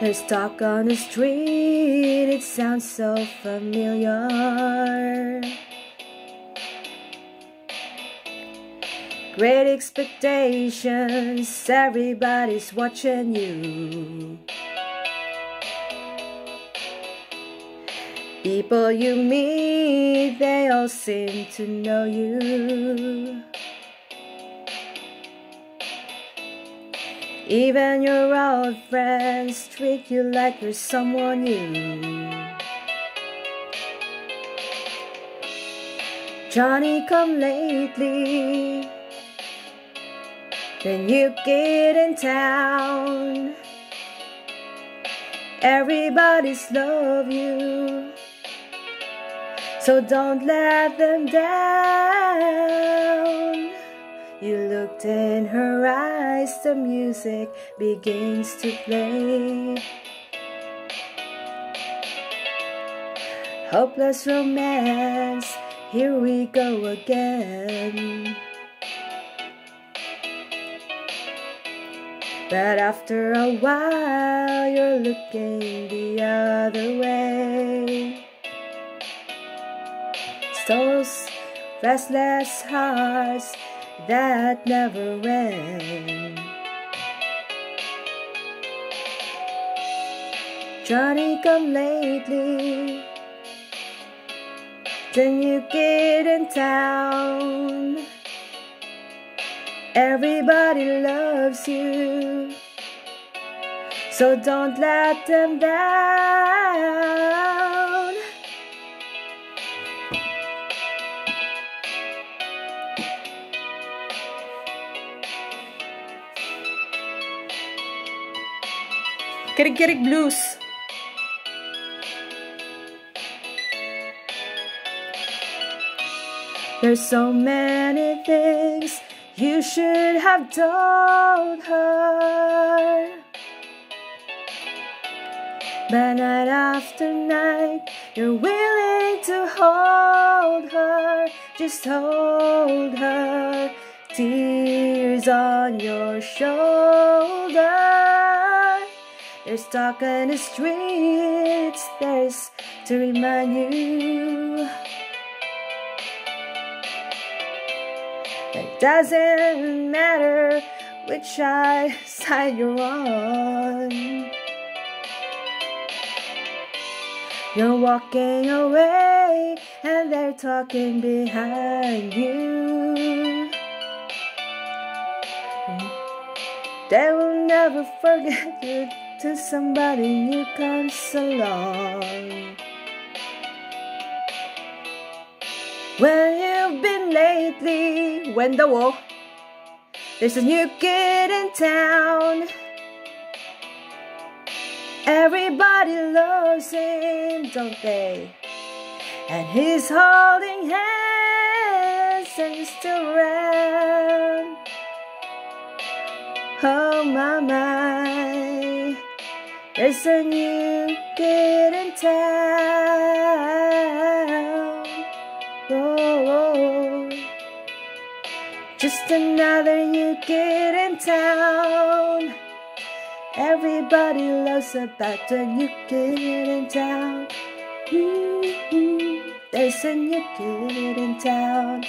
There's talk on the street, it sounds so familiar. Great expectations, everybody's watching you. People you meet, they all seem to know you. Even your old friends treat you like you're someone new. Johnny come lately, then you get in town. Everybody's love you, so don't let them down. Looked in her eyes, the music begins to play. Hopeless romance, here we go again. But after a while, you're looking the other way. Those restless hearts that never end. Johnny come lately, then you get in town. Everybody loves you, so don't let them down. Kirig Kirig Blues. There's so many things you should have told her. But night after night, you're willing to hold her, just hold her. Tears on your shoulder. There's talk in the streets, there's to remind you. It doesn't matter which side you're on. You're walking away and they're talking behind you. They will never forget you till somebody new comes along. Where you've been lately, when the war, there's a new kid in town. Everybody loves him, don't they? And he's holding hands and he's still. Oh my my, there's a new kid in town. Oh, just another new kid in town. Everybody loves about the new kid in town. Ooh, ooh, there's a new kid in town.